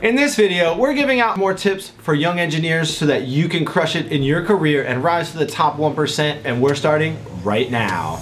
In this video, we're giving out more tips for young engineers so that you can crush it in your career and rise to the top 1%, and we're starting right now.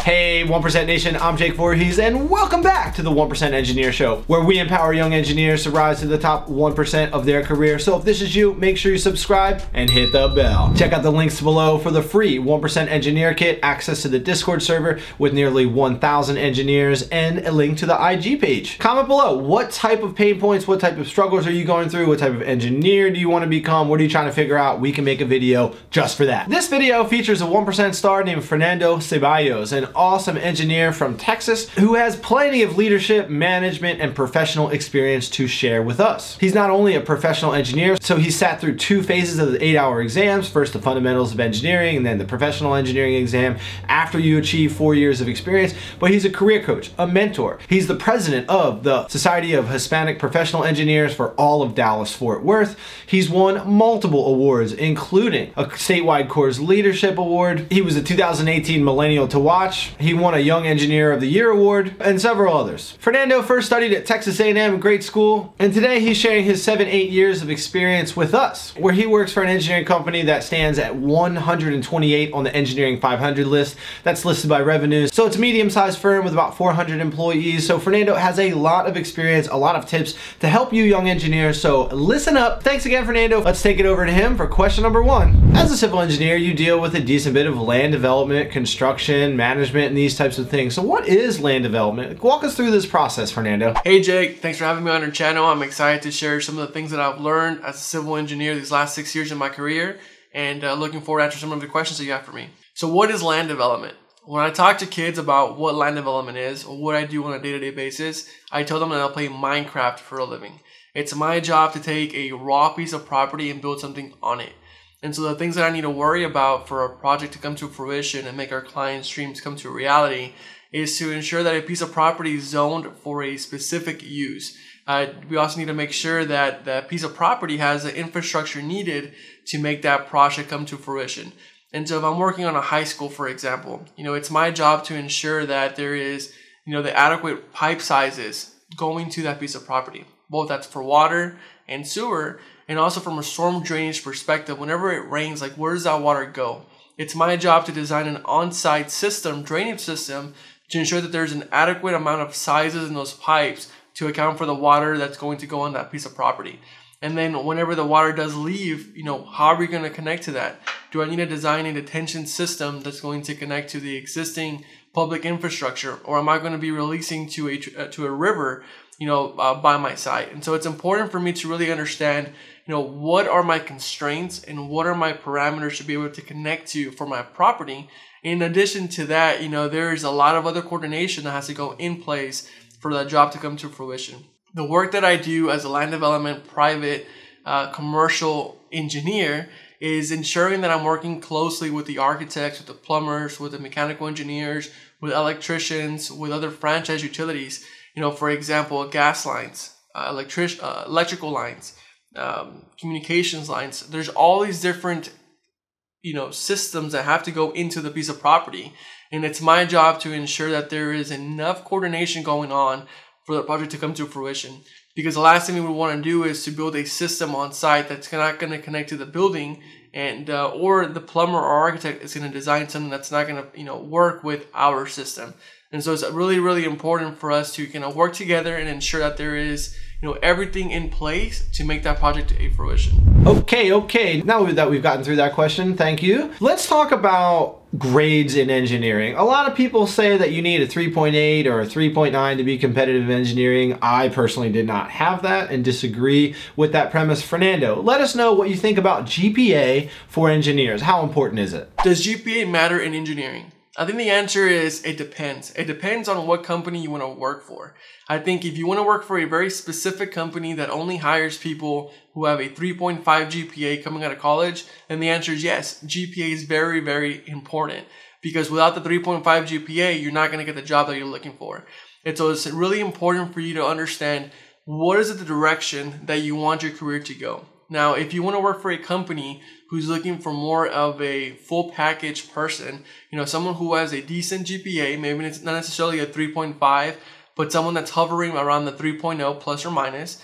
Hey 1% Nation, I'm Jake Voorhees and welcome back to the 1% Engineer Show where we empower young engineers to rise to the top 1% of their career. So if this is you, make sure you subscribe and hit the bell. Check out the links below for the free 1% Engineer Kit, access to the Discord server with nearly 1,000 engineers and a link to the IG page. Comment below what type of pain points, what type of struggles are you going through, what type of engineer do you want to become, what are you trying to figure out? We can make a video just for that. This video features a 1% star named Fernando Ceballos, an awesome engineer from Texas who has plenty of leadership, management, and professional experience to share with us. He's not only a professional engineer, so he sat through two phases of the eight hour exams, first the fundamentals of engineering and then the professional engineering exam after you achieve four years of experience, but he's a career coach, a mentor. He's the president of the Society of Hispanic Professional Engineers for all of Dallas Fort Worth. He's won multiple awards, including a statewide Coors Leadership Award. He was a 2018 Millennial to Watch. He won a Young Engineer of the Year award, and several others. Fernando first studied at Texas A&M grade school, and today he's sharing his seven, eight years of experience with us, where he works for an engineering company that stands at 128 on the Engineering 500 list. That's listed by revenues. So it's a medium-sized firm with about 400 employees. So Fernando has a lot of experience, a lot of tips to help you young engineers. So listen up. Thanks again, Fernando. Let's take it over to him for question number one. As a civil engineer, you deal with a decent bit of land development, construction, management, and these types of things. So what is land development? Walk us through this process, Fernando. Hey Jake, thanks for having me on your channel. I'm excited to share some of the things that I've learned as a civil engineer these last six years in my career and uh, looking forward to answer some of the questions that you have for me. So what is land development? When I talk to kids about what land development is or what I do on a day-to-day basis, I tell them that I'll play Minecraft for a living. It's my job to take a raw piece of property and build something on it. And so the things that I need to worry about for a project to come to fruition and make our clients' dreams come to reality is to ensure that a piece of property is zoned for a specific use. Uh, we also need to make sure that that piece of property has the infrastructure needed to make that project come to fruition. And so if I'm working on a high school, for example, you know, it's my job to ensure that there is, you know, the adequate pipe sizes going to that piece of property. Both that's for water and sewer, and also from a storm drainage perspective, whenever it rains, like where does that water go? It's my job to design an on-site system, drainage system, to ensure that there's an adequate amount of sizes in those pipes to account for the water that's going to go on that piece of property. And then whenever the water does leave, you know, how are we going to connect to that? Do I need to design a detention system that's going to connect to the existing public infrastructure, or am I going to be releasing to a uh, to a river, you know, uh, by my site? And so it's important for me to really understand you know, what are my constraints and what are my parameters to be able to connect to for my property. In addition to that, you know, there's a lot of other coordination that has to go in place for that job to come to fruition. The work that I do as a land development private uh, commercial engineer is ensuring that I'm working closely with the architects, with the plumbers, with the mechanical engineers, with electricians, with other franchise utilities. You know, for example, gas lines, uh, electric, uh, electrical lines, um, communications lines. There's all these different, you know, systems that have to go into the piece of property, and it's my job to ensure that there is enough coordination going on for the project to come to fruition. Because the last thing we would want to do is to build a system on site that's not going to connect to the building, and uh, or the plumber or architect is going to design something that's not going to you know work with our system. And so it's really really important for us to kind of work together and ensure that there is you know everything in place to make that project a fruition. Okay, okay. Now that we've gotten through that question, thank you. Let's talk about grades in engineering. A lot of people say that you need a 3.8 or a 3.9 to be competitive in engineering. I personally did not have that and disagree with that premise. Fernando, let us know what you think about GPA for engineers. How important is it? Does GPA matter in engineering? I think the answer is it depends. It depends on what company you want to work for. I think if you want to work for a very specific company that only hires people who have a 3.5 GPA coming out of college, then the answer is yes. GPA is very, very important because without the 3.5 GPA, you're not going to get the job that you're looking for. And so it's really important for you to understand what is the direction that you want your career to go. Now, if you want to work for a company who's looking for more of a full package person, you know, someone who has a decent GPA, maybe it's not necessarily a 3.5, but someone that's hovering around the 3.0 plus or minus,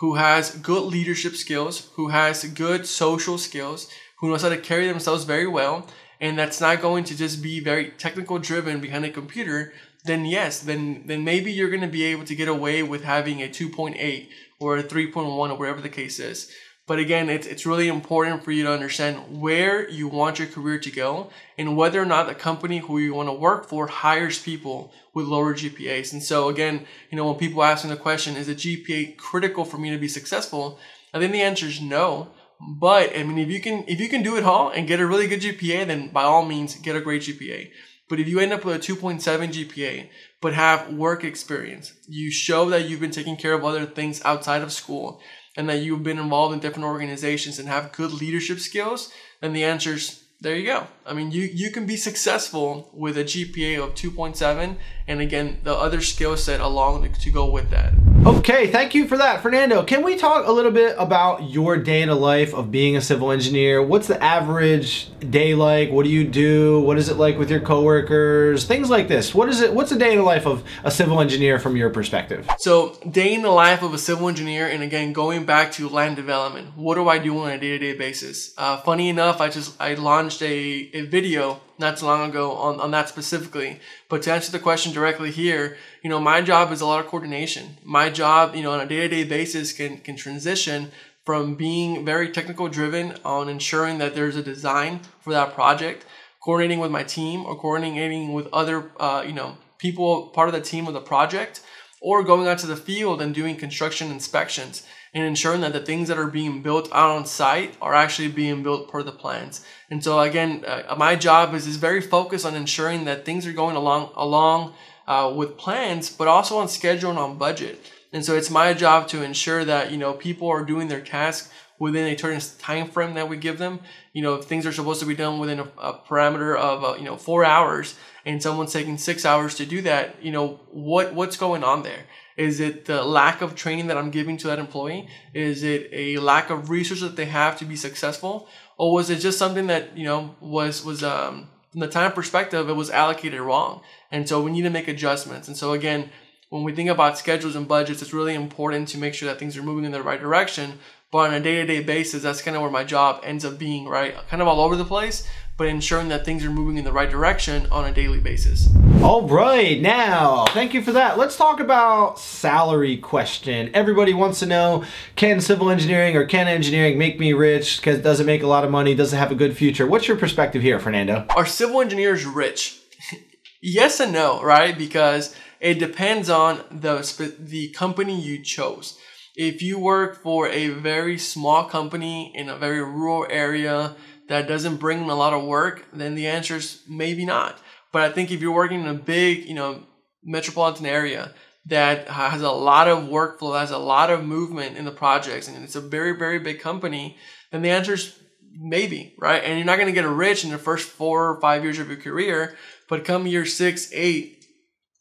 who has good leadership skills, who has good social skills, who knows how to carry themselves very well, and that's not going to just be very technical driven behind a computer, then yes, then then maybe you're going to be able to get away with having a 2.8 or a 3.1 or whatever the case is. But again, it's, it's really important for you to understand where you want your career to go and whether or not the company who you want to work for hires people with lower GPAs. And so again, you know, when people ask me the question, is a GPA critical for me to be successful? I think the answer is no. But I mean, if you can, if you can do it all and get a really good GPA, then by all means, get a great GPA. But if you end up with a 2.7 GPA, but have work experience, you show that you've been taking care of other things outside of school, and that you've been involved in different organizations and have good leadership skills, then the answer is there you go. I mean, you, you can be successful with a GPA of 2.7 and again, the other skill set along to go with that. Okay, thank you for that, Fernando. Can we talk a little bit about your day in the life of being a civil engineer? What's the average day like? What do you do? What is it like with your coworkers? Things like this. What is it? What's a day in the life of a civil engineer from your perspective? So, day in the life of a civil engineer, and again, going back to land development. What do I do on a day-to-day basis? Uh, funny enough, I just I launched a, a video not too long ago on, on that specifically. But to answer the question directly here, you know, my job is a lot of coordination. My job, you know, on a day-to-day basis can, can transition from being very technical driven on ensuring that there's a design for that project, coordinating with my team or coordinating with other, uh, you know, people part of the team of the project, or going out to the field and doing construction inspections and ensuring that the things that are being built out on site are actually being built per the plans. And so again, uh, my job is, is very focused on ensuring that things are going along along uh, with plans, but also on schedule and on budget. And so it's my job to ensure that you know people are doing their task within a certain time frame that we give them. You know, if things are supposed to be done within a, a parameter of uh, you know four hours, and someone's taking six hours to do that, you know what what's going on there? Is it the lack of training that I'm giving to that employee? Is it a lack of research that they have to be successful? Or was it just something that, you know, was, was, um, from the time perspective, it was allocated wrong. And so we need to make adjustments. And so again, when we think about schedules and budgets, it's really important to make sure that things are moving in the right direction. But on a day-to-day basis, that's kind of where my job ends up being, right? Kind of all over the place but ensuring that things are moving in the right direction on a daily basis. All right, now, thank you for that. Let's talk about salary question. Everybody wants to know, can civil engineering or can engineering make me rich? Because does it make a lot of money? Does it have a good future? What's your perspective here, Fernando? Are civil engineers rich? yes and no, right? Because it depends on the, the company you chose. If you work for a very small company in a very rural area, that doesn't bring in a lot of work, then the answer is maybe not. But I think if you're working in a big, you know, metropolitan area that has a lot of workflow, has a lot of movement in the projects, and it's a very, very big company, then the answer is maybe, right? And you're not going to get rich in the first four or five years of your career, but come year six, eight,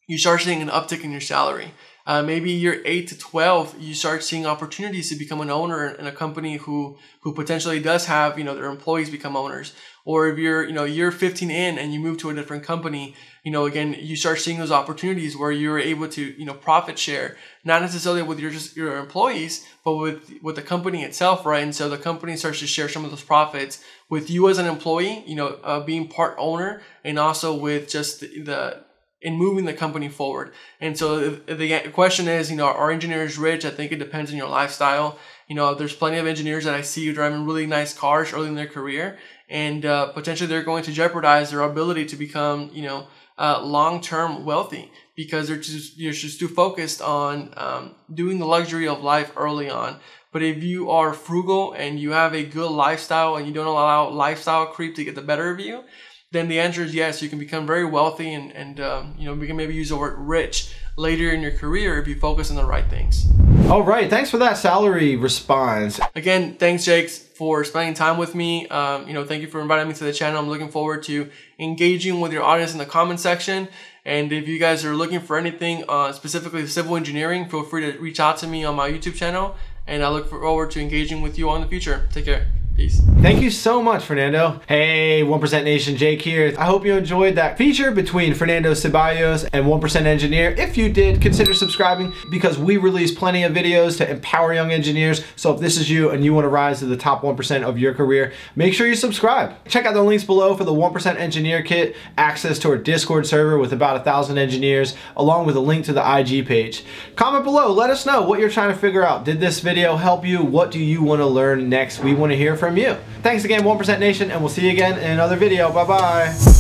you start seeing an uptick in your salary. Uh, maybe year 8 to 12 you start seeing opportunities to become an owner in a company who who potentially does have you know their employees become owners. Or if you're you know year 15 in and you move to a different company you know again you start seeing those opportunities where you're able to you know profit share. Not necessarily with your just your employees but with with the company itself right? And so the company starts to share some of those profits with you as an employee you know uh, being part owner and also with just the, the in moving the company forward. And so the question is, you know, are engineers rich? I think it depends on your lifestyle. You know, there's plenty of engineers that I see driving really nice cars early in their career, and uh, potentially they're going to jeopardize their ability to become, you know, uh, long-term wealthy because they're just you're just too focused on um, doing the luxury of life early on. But if you are frugal and you have a good lifestyle and you don't allow lifestyle creep to get the better of you, then the answer is yes. You can become very wealthy, and and um, you know we can maybe use the word rich later in your career if you focus on the right things. All right, thanks for that salary response. Again, thanks, Jakes, for spending time with me. Um, you know, thank you for inviting me to the channel. I'm looking forward to engaging with your audience in the comment section. And if you guys are looking for anything uh, specifically civil engineering, feel free to reach out to me on my YouTube channel and I look forward to engaging with you all in the future. Take care. Peace. Thank you so much, Fernando. Hey, 1% Nation, Jake here. I hope you enjoyed that feature between Fernando Ceballos and 1% Engineer. If you did, consider subscribing because we release plenty of videos to empower young engineers. So if this is you and you want to rise to the top 1% of your career, make sure you subscribe. Check out the links below for the 1% Engineer Kit, access to our Discord server with about a thousand engineers, along with a link to the IG page. Comment below, let us know what you're trying to figure out. Did this video help you? What do you want to learn next? We want to hear from you. Thanks again, 1% Nation, and we'll see you again in another video. Bye-bye.